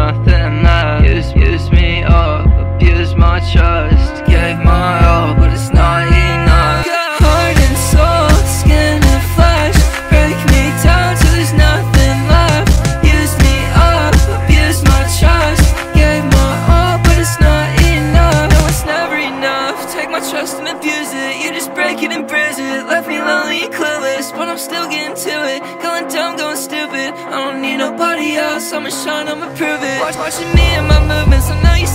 nothing left Use, use me up, abuse my trust. Gave my all, but it's not enough. Heart and soul, skin and flesh. Break me down till there's nothing left. Use me up, abuse my trust. Gave my all, but it's not enough. No, it's never enough. Take my trust and abuse it. You just break it and bruise it. Left me lonely and clueless But I'm still getting to it nobody else I'ma shine, I'ma prove it. Watch, watching me and my movements, I'm you